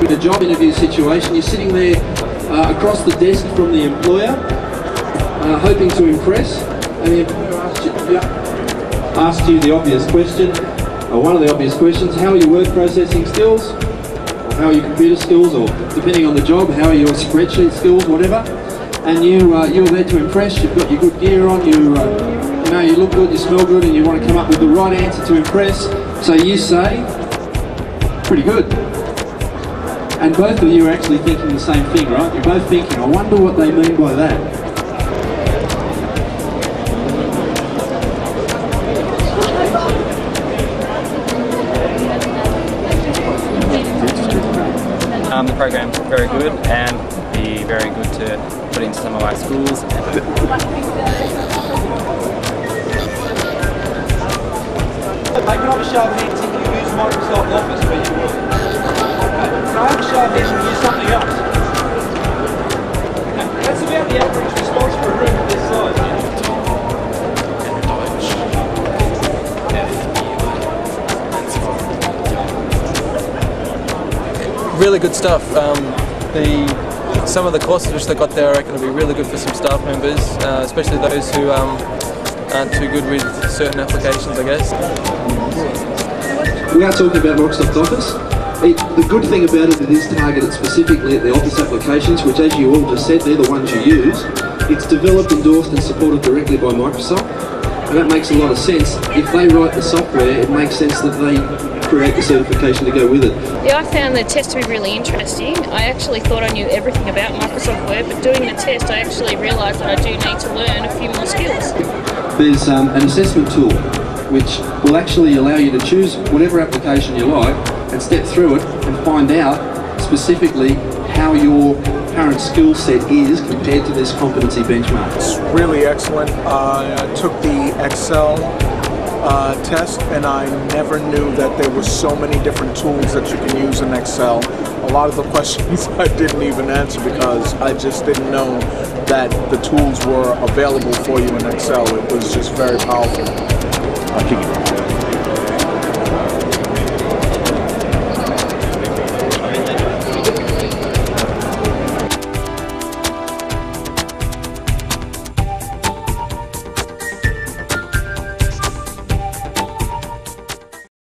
With a job interview situation, you're sitting there uh, across the desk from the employer, uh, hoping to impress, and the employer asks you, yeah, asks you the obvious question, or one of the obvious questions, how are your word processing skills? How are your computer skills? Or depending on the job, how are your spreadsheet skills, whatever? And you, uh, you're there to impress, you've got your good gear on, you, uh, you know, you look good, you smell good, and you want to come up with the right answer to impress. So you say, pretty good. And both of you are actually thinking the same thing, right? You're both thinking, I wonder what they mean by that. Um, the program's very good and be very good to put into some of our schools. Mate, can I have show of you use Microsoft Office where you work? Can I have a show of hands if you use something else? That's about the average response for a room of this size. Really good stuff. Um, the some of the courses which they got there, I reckon, will be really good for some staff members, uh, especially those who um, aren't too good with certain applications, I guess. We are talking about Microsoft Office. It, the good thing about it, it is targeted specifically at the Office applications, which as you all just said, they're the ones you use. It's developed, endorsed and supported directly by Microsoft. And that makes a lot of sense. If they write the software, it makes sense that they create the certification to go with it. Yeah, I found the test to be really interesting. I actually thought I knew everything about Microsoft Word, but doing the test, I actually realised that I do need to learn a few more skills. There's um, an assessment tool which will actually allow you to choose whatever application you like and step through it and find out specifically how your current skill set is compared to this competency benchmark. It's really excellent. Uh, I took the Excel uh, test and I never knew that there were so many different tools that you can use in Excel. A lot of the questions I didn't even answer because I just didn't know that the tools were available for you in Excel. It was just very powerful.